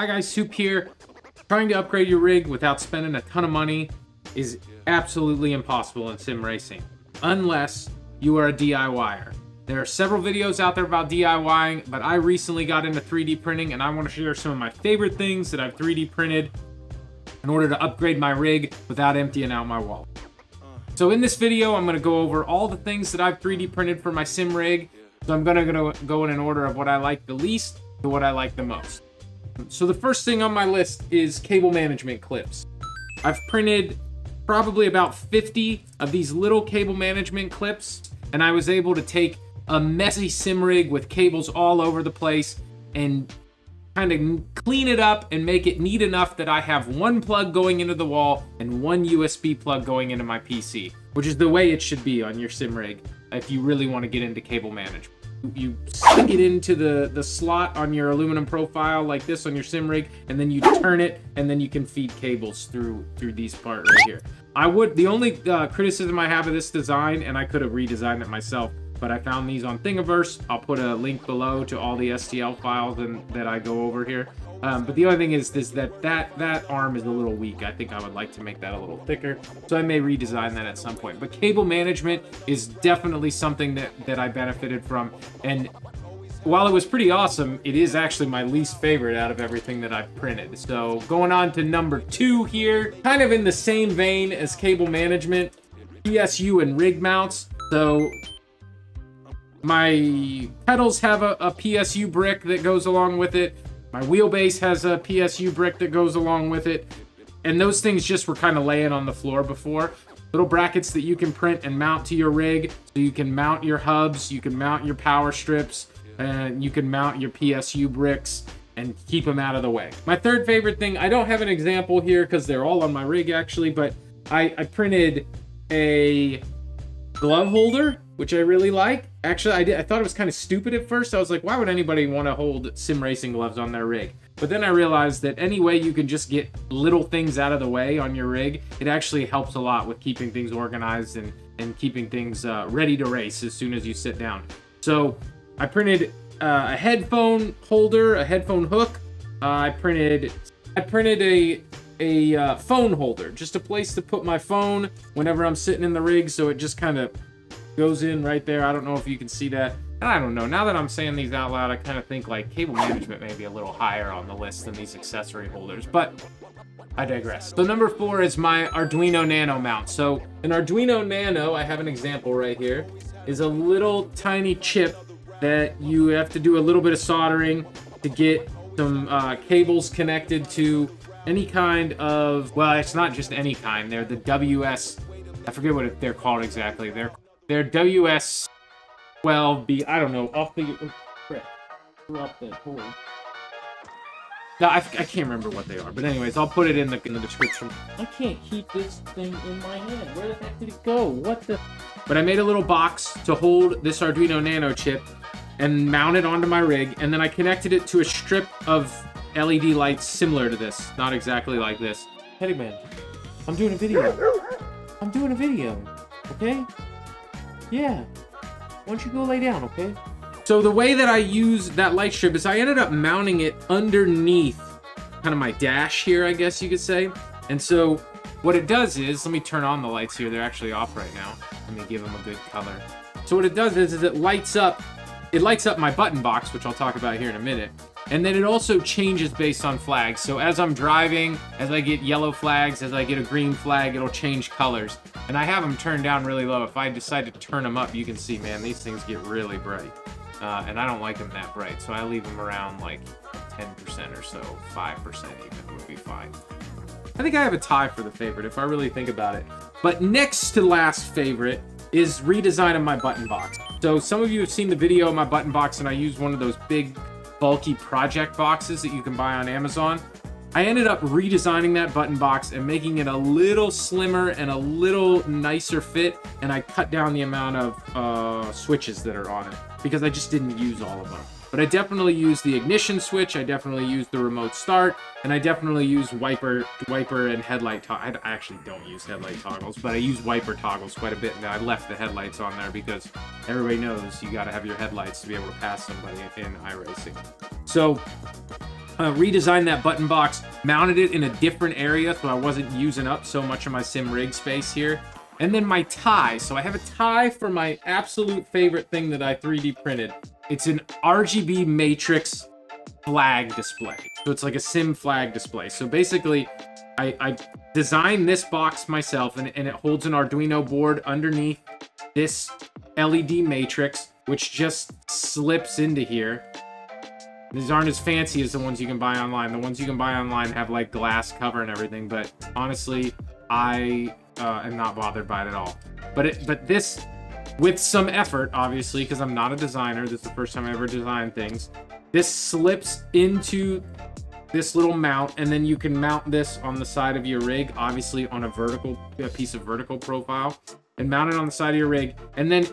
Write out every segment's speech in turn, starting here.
Hi guys, Soup here. Trying to upgrade your rig without spending a ton of money is absolutely impossible in sim racing, unless you are a DIYer. There are several videos out there about DIYing, but I recently got into 3D printing and I want to share some of my favorite things that I've 3D printed in order to upgrade my rig without emptying out my wallet. So in this video, I'm going to go over all the things that I've 3D printed for my sim rig. So I'm going to go in an order of what I like the least to what I like the most. So the first thing on my list is cable management clips. I've printed probably about 50 of these little cable management clips, and I was able to take a messy sim rig with cables all over the place and kind of clean it up and make it neat enough that I have one plug going into the wall and one USB plug going into my PC, which is the way it should be on your sim rig if you really want to get into cable management you stick it into the, the slot on your aluminum profile like this on your sim rig, and then you turn it, and then you can feed cables through through these part right here. I would, the only uh, criticism I have of this design, and I could have redesigned it myself, but I found these on Thingiverse. I'll put a link below to all the STL files and, that I go over here. Um, but the only thing is, is that, that that arm is a little weak. I think I would like to make that a little thicker. So I may redesign that at some point. But cable management is definitely something that, that I benefited from. And while it was pretty awesome, it is actually my least favorite out of everything that I've printed. So going on to number two here, kind of in the same vein as cable management, PSU and rig mounts. So my pedals have a, a PSU brick that goes along with it. My wheelbase has a PSU brick that goes along with it. And those things just were kind of laying on the floor before. Little brackets that you can print and mount to your rig. So you can mount your hubs, you can mount your power strips, and you can mount your PSU bricks and keep them out of the way. My third favorite thing, I don't have an example here because they're all on my rig actually, but I, I printed a glove holder, which I really like. Actually, I did. I thought it was kind of stupid at first. I was like, why would anybody want to hold sim racing gloves on their rig? But then I realized that any way you can just get little things out of the way on your rig, it actually helps a lot with keeping things organized and, and keeping things uh, ready to race as soon as you sit down. So I printed uh, a headphone holder, a headphone hook. Uh, I printed I printed a a uh, phone holder, just a place to put my phone whenever I'm sitting in the rig, so it just kind of goes in right there. I don't know if you can see that. And I don't know. Now that I'm saying these out loud, I kind of think like cable management may be a little higher on the list than these accessory holders, but I digress. So number four is my Arduino Nano mount. So an Arduino Nano, I have an example right here, is a little tiny chip that you have to do a little bit of soldering to get some uh, cables connected to any kind of, well, it's not just any kind. They're the WS, I forget what they're called exactly. They're they're WS12B. I don't know. Off oh, the. Drop that hold. No, I, I can't remember what they are. But anyways, I'll put it in the in the description. I can't keep this thing in my hand. Where the heck did it go? What the? But I made a little box to hold this Arduino Nano chip and mount it onto my rig, and then I connected it to a strip of LED lights similar to this. Not exactly like this. Teddy man, I'm doing a video. I'm doing a video. Okay? Yeah. Why don't you go lay down, okay? So the way that I use that light strip is I ended up mounting it underneath kind of my dash here, I guess you could say. And so what it does is, let me turn on the lights here. They're actually off right now. Let me give them a good color. So what it does is, is it lights up, it lights up my button box, which I'll talk about here in a minute. And then it also changes based on flags. So as I'm driving, as I get yellow flags, as I get a green flag, it'll change colors. And I have them turned down really low. If I decide to turn them up, you can see, man, these things get really bright. Uh, and I don't like them that bright, so I leave them around like 10% or so, 5% even would be fine. I think I have a tie for the favorite if I really think about it. But next to last favorite is redesign of my button box. So some of you have seen the video of my button box and I use one of those big bulky project boxes that you can buy on Amazon. I ended up redesigning that button box and making it a little slimmer and a little nicer fit, and I cut down the amount of uh, switches that are on it because I just didn't use all of them. But I definitely use the ignition switch, I definitely use the remote start, and I definitely use wiper wiper and headlight I actually don't use headlight toggles, but I use wiper toggles quite a bit, and I left the headlights on there because everybody knows you gotta have your headlights to be able to pass somebody in iRacing. So, uh, redesigned that button box, mounted it in a different area so I wasn't using up so much of my sim rig space here. And then my tie. So I have a tie for my absolute favorite thing that I 3D printed. It's an RGB matrix flag display. So it's like a sim flag display. So basically, I, I designed this box myself and, and it holds an Arduino board underneath this LED matrix, which just slips into here. These aren't as fancy as the ones you can buy online. The ones you can buy online have like glass cover and everything, but honestly, I uh, am not bothered by it at all. But it, but this, with some effort, obviously, because I'm not a designer, this is the first time I ever designed things. This slips into this little mount, and then you can mount this on the side of your rig, obviously on a vertical a piece of vertical profile, and mount it on the side of your rig, and then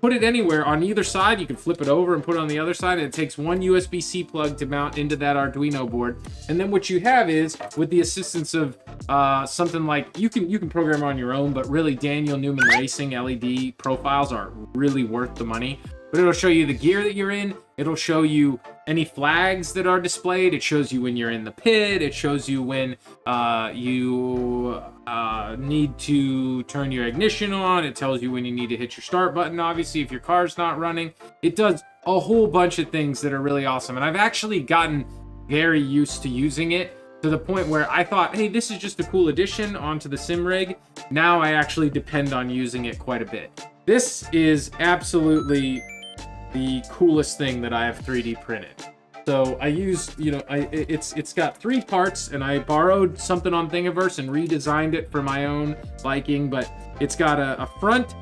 put it anywhere on either side. You can flip it over and put it on the other side. And it takes one USB-C plug to mount into that Arduino board. And then what you have is, with the assistance of uh, something like, you can you can program on your own, but really Daniel Newman Racing LED profiles are really worth the money. But it'll show you the gear that you're in. It'll show you any flags that are displayed. It shows you when you're in the pit. It shows you when uh, you uh, need to turn your ignition on. It tells you when you need to hit your start button, obviously, if your car's not running. It does a whole bunch of things that are really awesome. And I've actually gotten very used to using it to the point where I thought, hey, this is just a cool addition onto the sim rig. Now I actually depend on using it quite a bit. This is absolutely the coolest thing that I have 3D printed. So I used, you know, I it's it's got three parts, and I borrowed something on Thingiverse and redesigned it for my own liking. But it's got a, a front,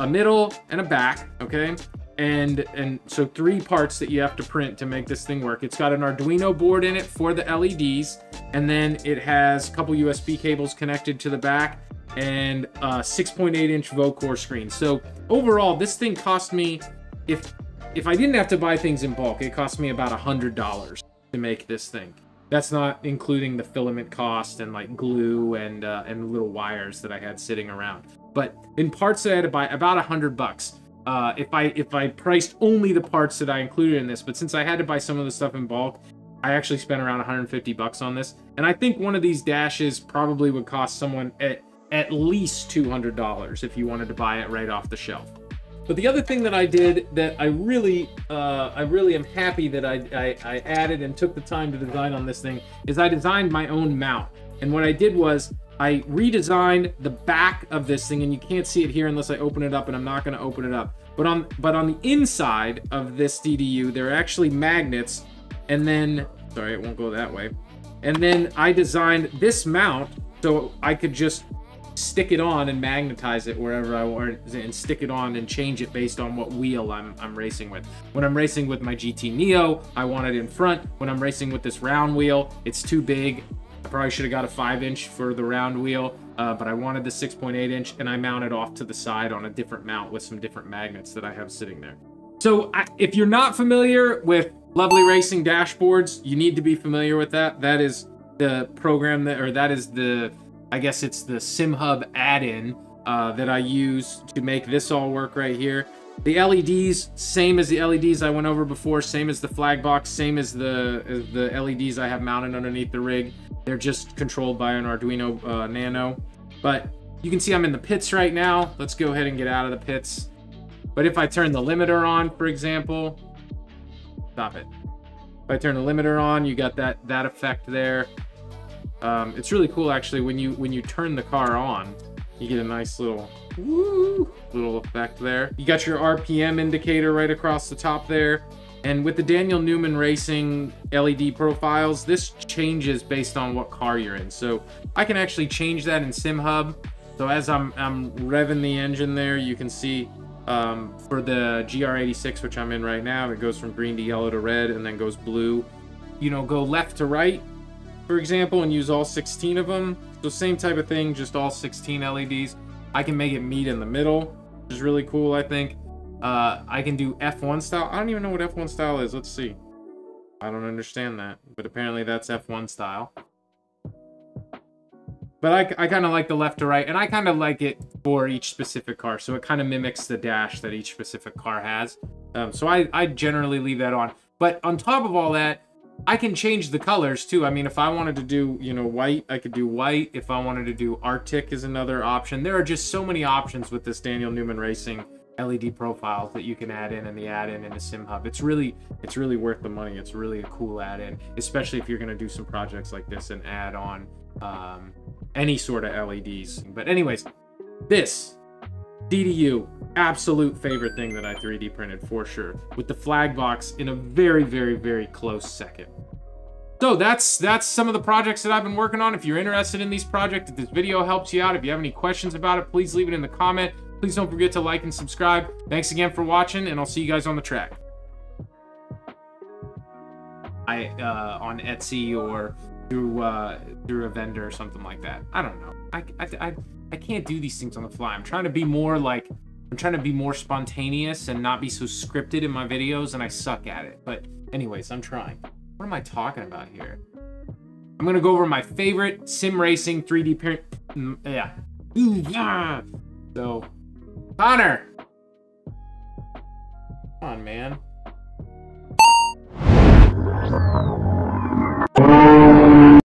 a middle, and a back. Okay, and and so three parts that you have to print to make this thing work. It's got an Arduino board in it for the LEDs, and then it has a couple USB cables connected to the back and a 6.8 inch Vocore screen. So overall, this thing cost me, if if I didn't have to buy things in bulk, it cost me about a hundred dollars to make this thing. That's not including the filament cost and like glue and uh, and little wires that I had sitting around. But in parts that I had to buy, about a hundred bucks. Uh, if I if I priced only the parts that I included in this, but since I had to buy some of the stuff in bulk, I actually spent around 150 bucks on this. And I think one of these dashes probably would cost someone at at least $200 if you wanted to buy it right off the shelf. But the other thing that I did that I really, uh, I really am happy that I, I, I added and took the time to design on this thing is I designed my own mount. And what I did was I redesigned the back of this thing, and you can't see it here unless I open it up, and I'm not going to open it up. But on but on the inside of this DDU, there are actually magnets, and then sorry, it won't go that way. And then I designed this mount so I could just stick it on and magnetize it wherever I want and stick it on and change it based on what wheel I'm, I'm racing with. When I'm racing with my GT Neo, I want it in front. When I'm racing with this round wheel, it's too big. I probably should have got a 5 inch for the round wheel, uh, but I wanted the 6.8 inch and I mounted off to the side on a different mount with some different magnets that I have sitting there. So I, if you're not familiar with Lovely Racing dashboards, you need to be familiar with that. That is the program that, or that is the I guess it's the SimHub add-in uh, that I use to make this all work right here. The LEDs, same as the LEDs I went over before, same as the flag box, same as the as the LEDs I have mounted underneath the rig. They're just controlled by an Arduino uh, Nano. But you can see I'm in the pits right now. Let's go ahead and get out of the pits. But if I turn the limiter on, for example, stop it. If I turn the limiter on, you got that that effect there. Um, it's really cool actually when you when you turn the car on, you get a nice little woo, little effect there. You got your RPM indicator right across the top there. And with the Daniel Newman Racing LED profiles, this changes based on what car you're in. So I can actually change that in SimHub. So as I'm, I'm revving the engine there, you can see um, for the GR86, which I'm in right now, it goes from green to yellow to red and then goes blue. You know, go left to right for example, and use all 16 of them. So same type of thing, just all 16 LEDs. I can make it meet in the middle, which is really cool, I think. Uh, I can do F1 style. I don't even know what F1 style is. Let's see. I don't understand that, but apparently that's F1 style. But I, I kind of like the left to right, and I kind of like it for each specific car, so it kind of mimics the dash that each specific car has. Um, so I, I generally leave that on. But on top of all that, I can change the colors too. I mean, if I wanted to do, you know, white, I could do white. If I wanted to do Arctic is another option. There are just so many options with this Daniel Newman Racing LED profiles that you can add in and the add-in in the SimHub. It's really, it's really worth the money. It's really a cool add-in, especially if you're going to do some projects like this and add on um, any sort of LEDs. But anyways, this DDU, absolute favorite thing that I 3D printed for sure, with the flag box in a very, very, very close second. So that's that's some of the projects that I've been working on. If you're interested in these projects, if this video helps you out, if you have any questions about it, please leave it in the comment. Please don't forget to like and subscribe. Thanks again for watching, and I'll see you guys on the track. I uh, on Etsy or through uh, through a vendor or something like that. I don't know. I, I, I, I can't do these things on the fly. I'm trying to be more like I'm trying to be more spontaneous and not be so scripted in my videos, and I suck at it. But anyways, I'm trying. What am I talking about here? I'm gonna go over my favorite sim racing 3D print. Mm, yeah. So, Connor. Come on, man.